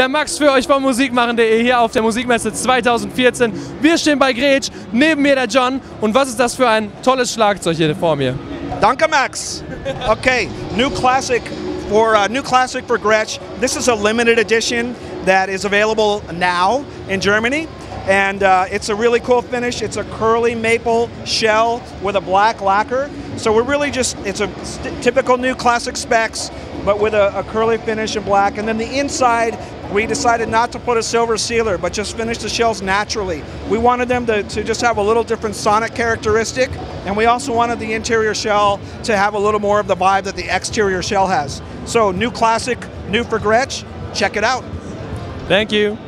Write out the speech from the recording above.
Der Max für euch von musikmachen.de hier auf der Musikmesse 2014. Wir stehen bei Gretsch, neben mir der John. Und was ist das für ein tolles Schlagzeug hier vor mir? Danke, Max. Okay, new classic for uh, new classic for Gretsch. This is a limited edition that is available now in Germany. And uh, it's a really cool finish. It's a curly maple shell with a black lacquer. So we're really just, it's a typical new classic specs, but with a, a curly finish in black. And then the inside, we decided not to put a silver sealer, but just finish the shells naturally. We wanted them to, to just have a little different sonic characteristic, and we also wanted the interior shell to have a little more of the vibe that the exterior shell has. So new classic, new for Gretsch, check it out. Thank you.